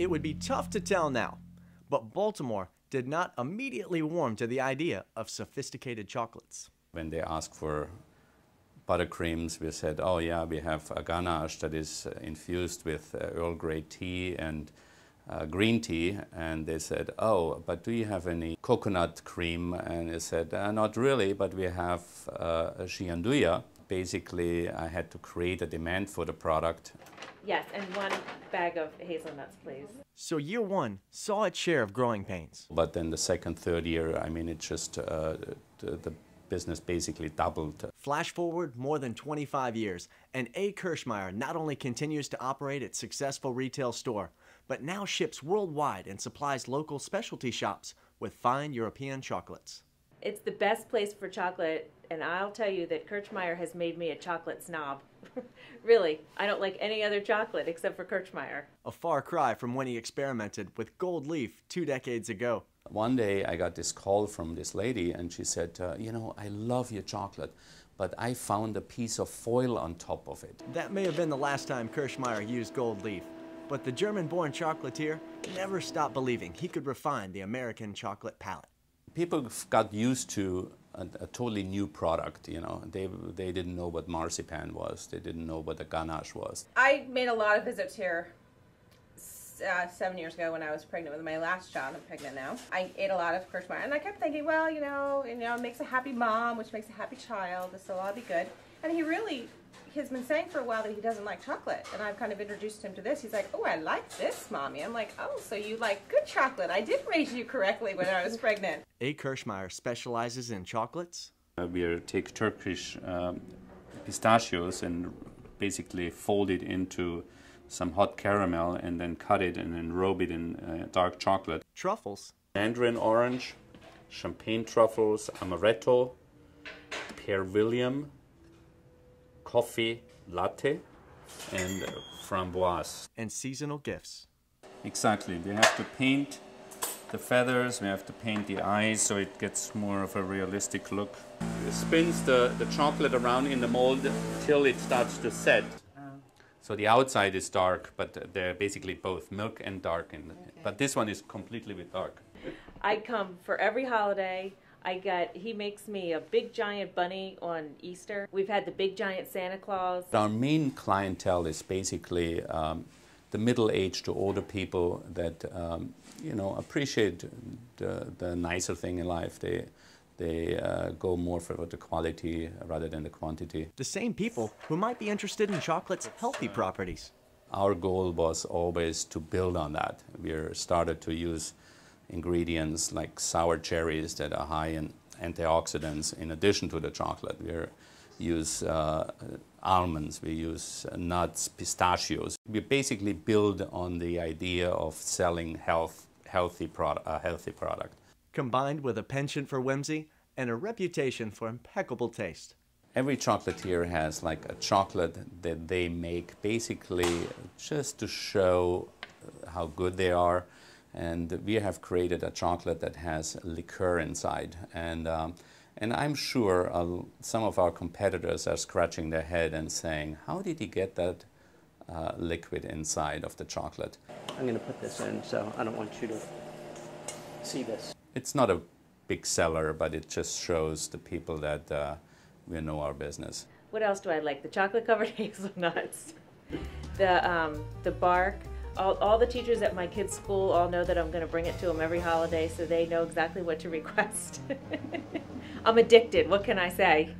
It would be tough to tell now, but Baltimore did not immediately warm to the idea of sophisticated chocolates. When they asked for buttercreams, we said, oh yeah, we have a ganache that is uh, infused with uh, Earl Grey tea and uh, green tea. And they said, oh, but do you have any coconut cream? And I said, uh, not really, but we have uh, a gianduja. Basically, I had to create a demand for the product. Yes, and one bag of hazelnuts, please. So year one saw its share of growing pains. But then the second, third year, I mean, it just, uh, the, the business basically doubled. Flash forward more than 25 years, and A. Kirchmayr not only continues to operate its successful retail store, but now ships worldwide and supplies local specialty shops with fine European chocolates. It's the best place for chocolate, and I'll tell you that Kirchmayr has made me a chocolate snob. really, I don't like any other chocolate except for Kirchmayr. A far cry from when he experimented with gold leaf two decades ago. One day I got this call from this lady, and she said, uh, You know, I love your chocolate, but I found a piece of foil on top of it. That may have been the last time Kirchmayr used gold leaf, but the German born chocolatier never stopped believing he could refine the American chocolate palate. People got used to a, a, totally new product. You know, they they didn't know what marzipan was. They didn't know what a ganache was. I made a lot of visits here uh, seven years ago when I was pregnant with my last child. I'm pregnant now. I ate a lot of Kirchmayr, and I kept thinking, well, you know, you know, it makes a happy mom, which makes a happy child, so I'll be good. And he really has been saying for a while that he doesn't like chocolate, and I've kind of introduced him to this. He's like, "Oh, I like this, mommy." I'm like, "Oh, so you like good chocolate? I did raise you correctly when I was pregnant." A. Kirchmayr specializes in chocolates. Uh, we take Turkish um, pistachios and basically fold it into some hot caramel and then cut it and then robe it in uh, dark chocolate. Truffles. Mandarin orange, champagne truffles, amaretto, pear William, coffee latte, and framboise. And seasonal gifts. Exactly. We have to paint the feathers, we have to paint the eyes so it gets more of a realistic look. It spins the, the chocolate around in the mold till it starts to set. So the outside is dark, but they're basically both milk and dark. In the, okay. But this one is completely with dark. I come for every holiday. I got, he makes me a big giant bunny on Easter. We've had the big giant Santa Claus. Our main clientele is basically um, the middle-aged to older people that, um, you know, appreciate the, the nicer thing in life. They, they uh, go more for the quality rather than the quantity. The same people who might be interested in chocolate's healthy properties. Our goal was always to build on that. We started to use ingredients like sour cherries that are high in antioxidants in addition to the chocolate. We use uh, almonds, we use nuts, pistachios. We basically build on the idea of selling health, healthy product, a healthy product combined with a penchant for whimsy and a reputation for impeccable taste. Every chocolatier has like a chocolate that they make basically just to show how good they are. And we have created a chocolate that has liqueur inside. And, um, and I'm sure uh, some of our competitors are scratching their head and saying, how did he get that uh, liquid inside of the chocolate? I'm going to put this in, so I don't want you to see this it's not a big seller, but it just shows the people that uh, we know our business. What else do I like? The chocolate covered hazelnuts, the um, the bark. All, all the teachers at my kids' school all know that I'm going to bring it to them every holiday, so they know exactly what to request. I'm addicted. What can I say?